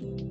Meu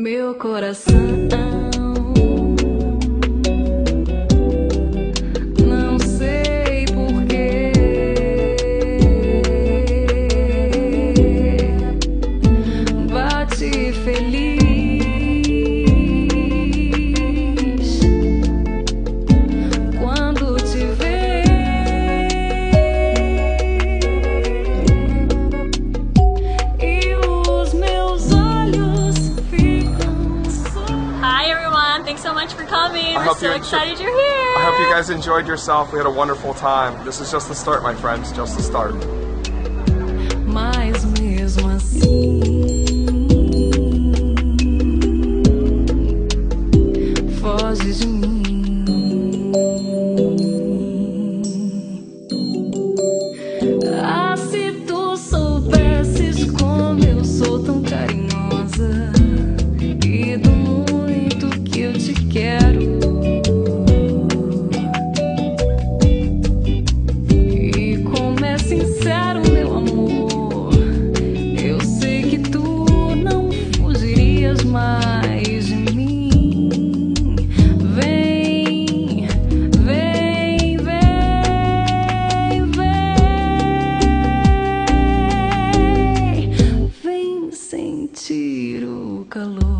Meu coração Hi everyone, thanks so much for coming. We're so you excited you're here. I hope you guys enjoyed yourself. We had a wonderful time. This is just the start, my friends. Just the start. Mas mesmo assim Foge de mim calor.